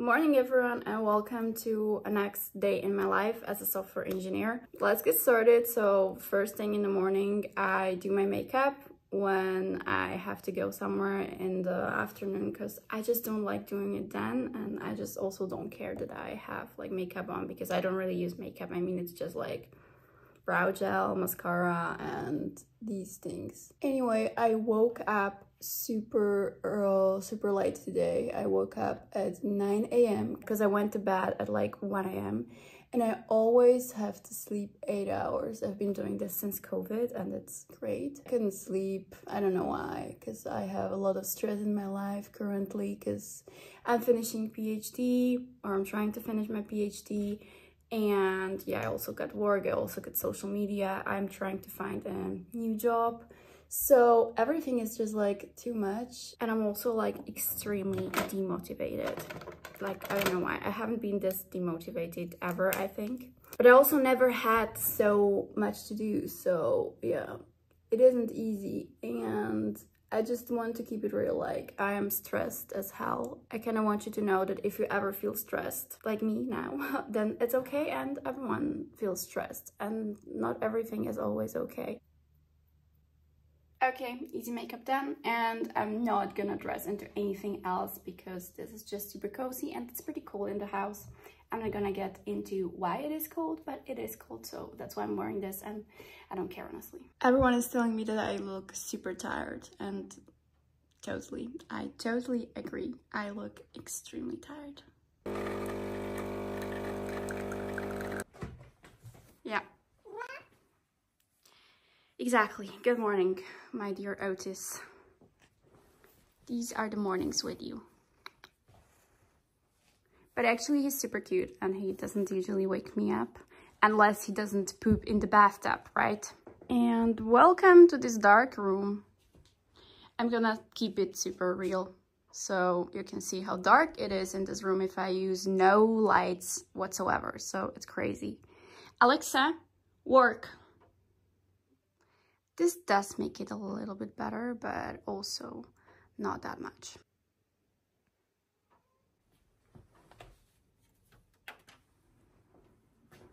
Morning everyone and welcome to a next day in my life as a software engineer. Let's get started. So first thing in the morning, I do my makeup when I have to go somewhere in the afternoon because I just don't like doing it then and I just also don't care that I have like makeup on because I don't really use makeup. I mean it's just like brow gel, mascara and these things. Anyway, I woke up super early, super late today. I woke up at 9 a.m. because I went to bed at like 1 a.m. And I always have to sleep eight hours. I've been doing this since COVID and it's great. I couldn't sleep, I don't know why, because I have a lot of stress in my life currently because I'm finishing PhD or I'm trying to finish my PhD. And yeah, I also got work, I also got social media. I'm trying to find a new job so everything is just like too much. And I'm also like extremely demotivated. Like, I don't know why. I haven't been this demotivated ever, I think. But I also never had so much to do. So yeah, it isn't easy. And I just want to keep it real, like I am stressed as hell. I kind of want you to know that if you ever feel stressed, like me now, then it's okay and everyone feels stressed and not everything is always okay. Okay, easy makeup done and I'm not gonna dress into anything else because this is just super cozy and it's pretty cold in the house. I'm not gonna get into why it is cold, but it is cold, so that's why I'm wearing this and I don't care honestly. Everyone is telling me that I look super tired and totally, I totally agree. I look extremely tired. Yeah. Exactly. Good morning, my dear Otis. These are the mornings with you. But actually he's super cute and he doesn't usually wake me up unless he doesn't poop in the bathtub, right? And welcome to this dark room. I'm gonna keep it super real so you can see how dark it is in this room if I use no lights whatsoever. So it's crazy. Alexa, work. This does make it a little bit better, but also not that much.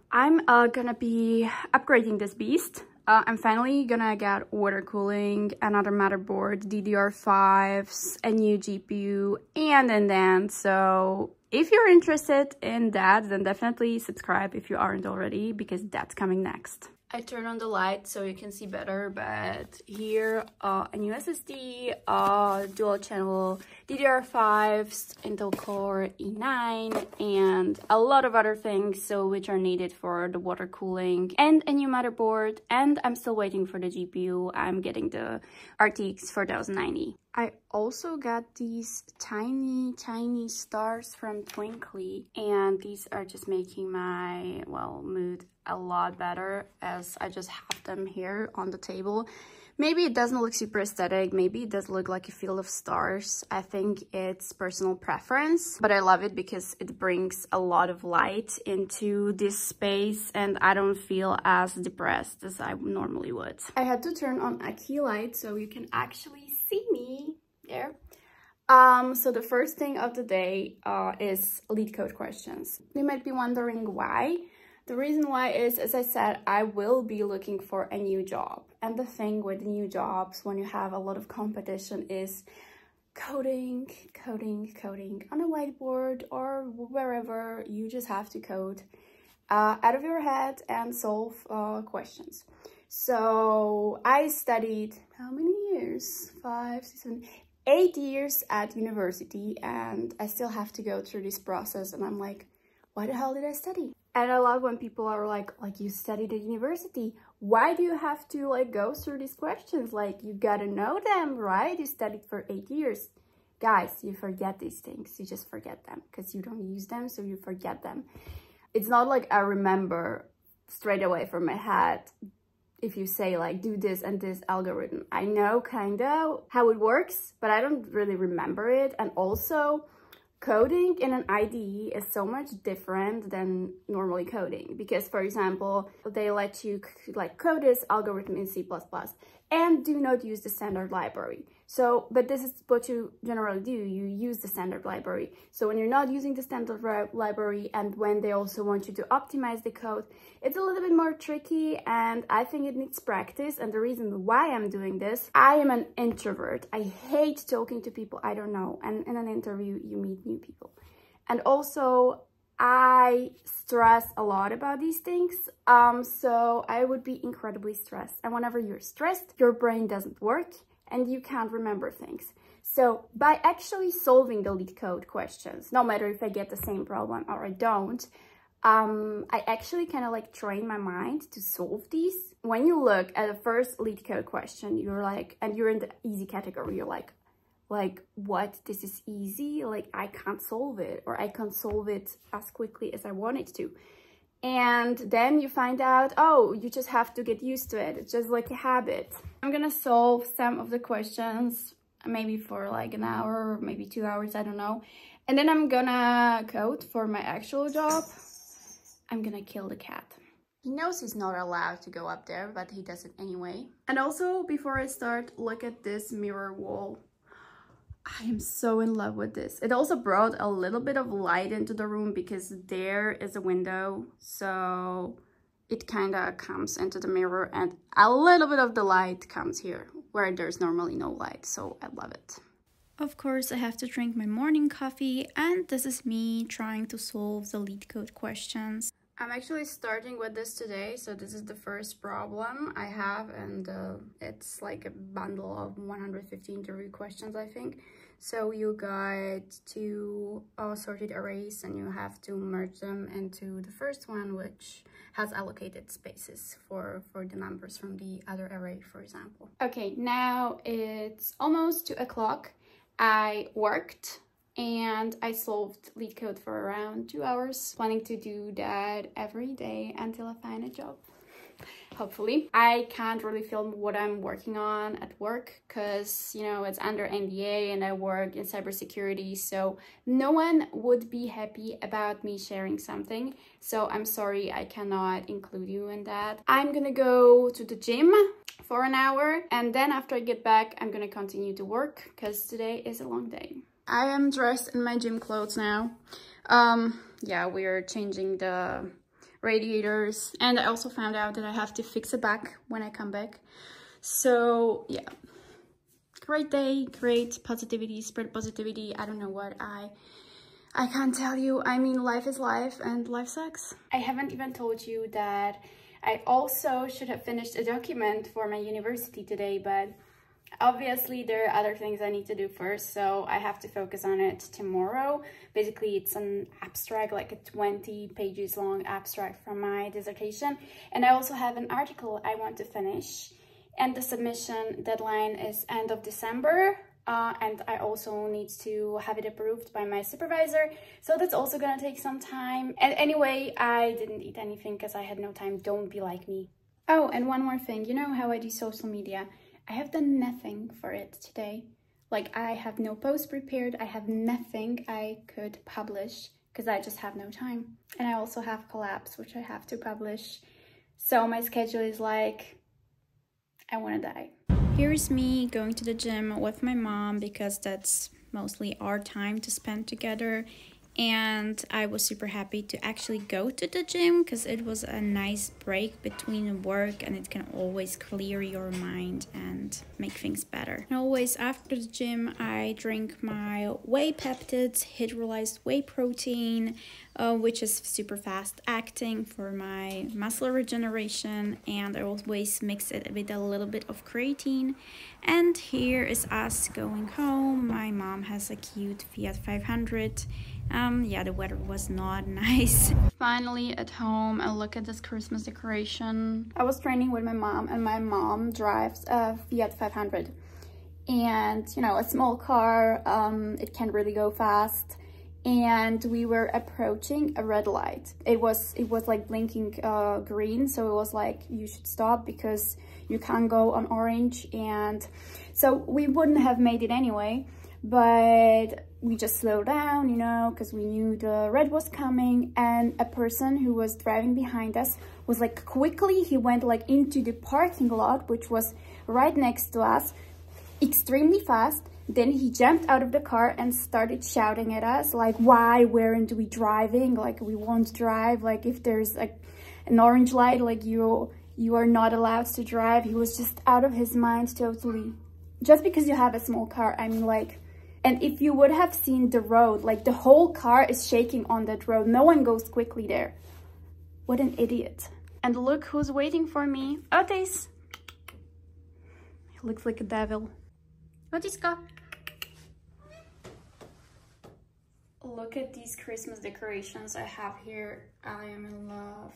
I'm uh, gonna be upgrading this beast. Uh, I'm finally gonna get water cooling, another motherboard, DDR5s, a new GPU, and then then. So if you're interested in that, then definitely subscribe if you aren't already, because that's coming next. I turn on the light so you can see better, but here uh, a new SSD, uh, dual channel DDR5, Intel Core i9, and a lot of other things so which are needed for the water cooling, and a new motherboard, and I'm still waiting for the GPU. I'm getting the RTX 4090. I also got these tiny, tiny stars from Twinkly, and these are just making my, well, mood a lot better as I just have them here on the table. Maybe it doesn't look super aesthetic, maybe it does look like a field of stars. I think it's personal preference, but I love it because it brings a lot of light into this space and I don't feel as depressed as I normally would. I had to turn on a key light so you can actually see me there. Um, so the first thing of the day uh, is LeetCode questions. You might be wondering why. The reason why is, as I said, I will be looking for a new job. And the thing with new jobs, when you have a lot of competition, is coding, coding, coding on a whiteboard or wherever you just have to code uh, out of your head and solve uh, questions. So I studied how many years? Five, six, seven, eight years at university and I still have to go through this process and I'm like, why the hell did I study? And I love when people are like, like you studied at university. Why do you have to like go through these questions? Like you gotta know them, right? You studied for eight years. Guys, you forget these things. You just forget them because you don't use them, so you forget them. It's not like I remember straight away from my head if you say like do this and this algorithm i know kind of how it works but i don't really remember it and also coding in an IDE is so much different than normally coding because for example they let you like code this algorithm in C++ and do not use the standard library So, but this is what you generally do. You use the standard library. So when you're not using the standard library and when they also want you to optimize the code, it's a little bit more tricky and I think it needs practice. And the reason why I'm doing this, I am an introvert. I hate talking to people I don't know. And in an interview, you meet new people. And also I stress a lot about these things. Um, so I would be incredibly stressed. And whenever you're stressed, your brain doesn't work and you can't remember things. So by actually solving the LeetCode questions, no matter if I get the same problem or I don't, um, I actually kind of like train my mind to solve these. When you look at the first LeetCode question, you're like, and you're in the easy category, you're like, like, what, this is easy? Like, I can't solve it, or I can't solve it as quickly as I wanted to and then you find out, oh, you just have to get used to it. It's just like a habit. I'm gonna solve some of the questions, maybe for like an hour maybe two hours, I don't know. And then I'm gonna code for my actual job. I'm gonna kill the cat. He knows he's not allowed to go up there, but he does it anyway. And also, before I start, look at this mirror wall. I am so in love with this. It also brought a little bit of light into the room because there is a window. So it kind of comes into the mirror and a little bit of the light comes here where there's normally no light. So I love it. Of course, I have to drink my morning coffee and this is me trying to solve the LeetCode questions. I'm actually starting with this today, so this is the first problem I have and uh, it's like a bundle of 150 interview questions, I think. So you got two uh, sorted arrays and you have to merge them into the first one, which has allocated spaces for, for the numbers from the other array, for example. Okay, now it's almost two o'clock. I worked and I solved LeetCode for around two hours, planning to do that every day until I find a job hopefully. I can't really film what I'm working on at work because, you know, it's under NDA and I work in cybersecurity, so no one would be happy about me sharing something. So I'm sorry I cannot include you in that. I'm gonna go to the gym for an hour and then after I get back, I'm gonna continue to work because today is a long day. I am dressed in my gym clothes now. Um, yeah, we're changing the radiators and I also found out that I have to fix it back when I come back. So yeah, great day, great positivity, spread positivity. I don't know what I I can't tell you. I mean, life is life and life sucks. I haven't even told you that I also should have finished a document for my university today, but Obviously, there are other things I need to do first, so I have to focus on it tomorrow. Basically, it's an abstract, like a 20 pages long abstract from my dissertation. And I also have an article I want to finish. And the submission deadline is end of December. Uh, and I also need to have it approved by my supervisor. So that's also gonna take some time. And anyway, I didn't eat anything because I had no time. Don't be like me. Oh, and one more thing. You know how I do social media? I have done nothing for it today. Like I have no post prepared, I have nothing I could publish because I just have no time. And I also have collapse, which I have to publish. So my schedule is like, I want to die. Here's me going to the gym with my mom because that's mostly our time to spend together and I was super happy to actually go to the gym because it was a nice break between work and it can always clear your mind and make things better. And always after the gym I drink my whey peptides, hydrolyzed whey protein, uh, which is super fast acting for my muscle regeneration and I always mix it with a little bit of creatine. And here is us going home. My mom has a cute Fiat 500 um yeah the weather was not nice. Finally at home and look at this christmas decoration. I was training with my mom and my mom drives a fiat 500 and you know a small car um it can't really go fast. And we were approaching a red light. It was it was like blinking uh green so it was like you should stop because you can't go on orange. And so we wouldn't have made it anyway but we just slowed down, you know, because we knew the red was coming and a person who was driving behind us was like quickly, he went like into the parking lot, which was right next to us. extremely fast. Then he jumped out of the car and started shouting at us like, why weren't we driving? Like we won't drive. Like if there's like an orange light, like you, you are not allowed to drive. He was just out of his mind totally. Just because you have a small car, I mean like, and if you would have seen the road, like the whole car is shaking on that road. No one goes quickly there. What an idiot. And look who's waiting for me. Otis. He looks like a devil. Otiska. Look at these Christmas decorations I have here. I am in love.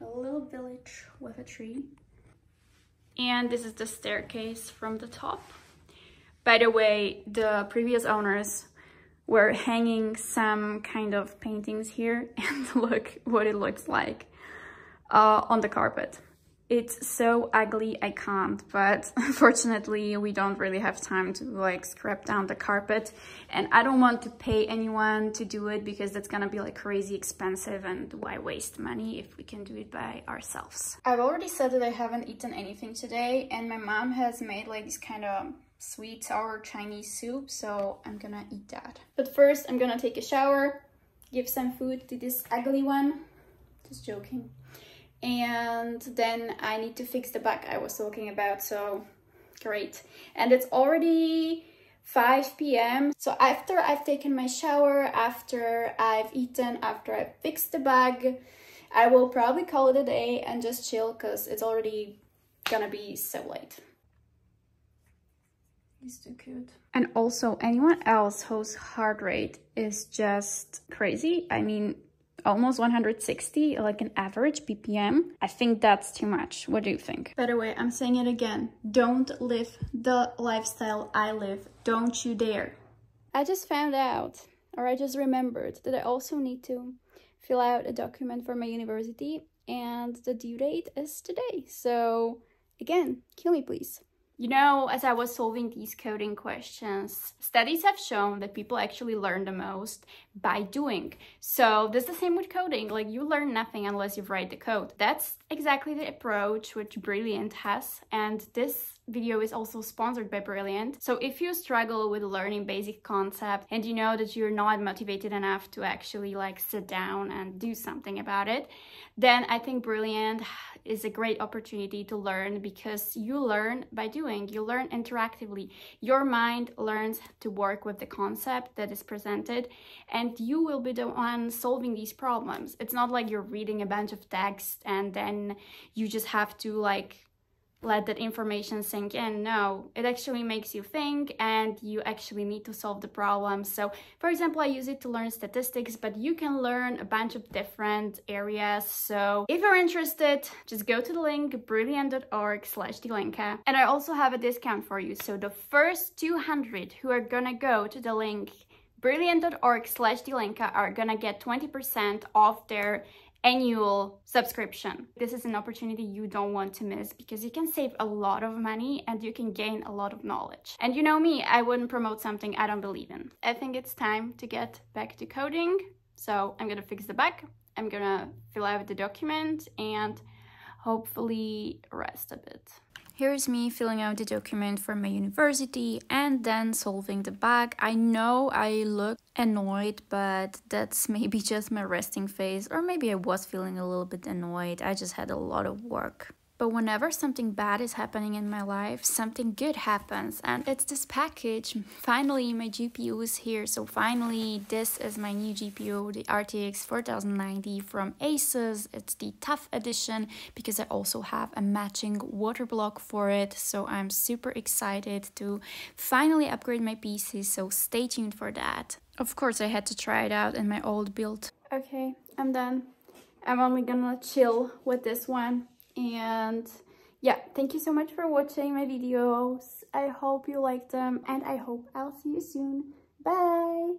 A little village with a tree. And this is the staircase from the top. By the way, the previous owners were hanging some kind of paintings here and look what it looks like uh, on the carpet. It's so ugly, I can't, but fortunately we don't really have time to like scrap down the carpet and I don't want to pay anyone to do it because that's gonna be like crazy expensive and why waste money if we can do it by ourselves. I've already said that I haven't eaten anything today and my mom has made like this kind of sweet sour Chinese soup, so I'm gonna eat that. But first, I'm gonna take a shower, give some food to this ugly one. Just joking. And then I need to fix the bug I was talking about, so great. And it's already 5 p.m. So after I've taken my shower, after I've eaten, after I've fixed the bug, I will probably call it a day and just chill because it's already gonna be so late. He's too cute. And also anyone else whose heart rate is just crazy. I mean, almost 160, like an average BPM. I think that's too much. What do you think? By the way, I'm saying it again. Don't live the lifestyle I live. Don't you dare. I just found out, or I just remembered, that I also need to fill out a document for my university and the due date is today. So again, kill me please. You know, as I was solving these coding questions, studies have shown that people actually learn the most by doing. So this is the same with coding, like you learn nothing unless you write the code. That's exactly the approach which Brilliant has and this video is also sponsored by Brilliant. So if you struggle with learning basic concept and you know that you're not motivated enough to actually like sit down and do something about it, then I think Brilliant is a great opportunity to learn because you learn by doing, you learn interactively. Your mind learns to work with the concept that is presented and you will be the one solving these problems. It's not like you're reading a bunch of text and then you just have to like let that information sink in. No, it actually makes you think and you actually need to solve the problem. So for example, I use it to learn statistics, but you can learn a bunch of different areas. So if you're interested, just go to the link brilliant.org slash Dielenka. And I also have a discount for you. So the first 200 who are gonna go to the link brilliant.org slash Dielenka are gonna get 20% off their annual subscription. This is an opportunity you don't want to miss because you can save a lot of money and you can gain a lot of knowledge. And you know me, I wouldn't promote something I don't believe in. I think it's time to get back to coding. So I'm gonna fix the bug, I'm gonna fill out the document and hopefully rest a bit. Here's me filling out the document for my university and then solving the bug. I know I look annoyed, but that's maybe just my resting face, or maybe I was feeling a little bit annoyed. I just had a lot of work. But whenever something bad is happening in my life, something good happens. And it's this package. Finally, my GPU is here. So finally, this is my new GPU, the RTX 4090 from Asus. It's the tough edition because I also have a matching water block for it. So I'm super excited to finally upgrade my PC. So stay tuned for that. Of course, I had to try it out in my old build. Okay, I'm done. I'm only gonna chill with this one and yeah thank you so much for watching my videos. I hope you liked them and i hope i'll see you soon. Bye